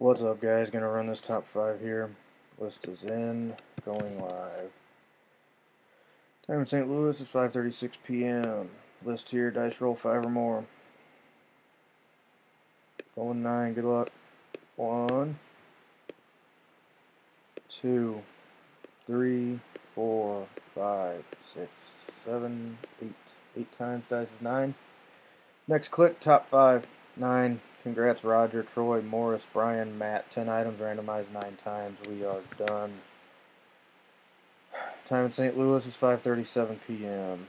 What's up guys, gonna run this top 5 here. List is in, going live. Time in St. Louis is 5.36 p.m. List here, dice roll 5 or more. Going 9, good luck. 1, 2, 3, 4, 5, 6, 7, 8. 8 times dice is 9. Next click, top 5, 9. Congrats, Roger, Troy, Morris, Brian, Matt. 10 items randomized 9 times. We are done. Time in St. Louis is 5.37 p.m.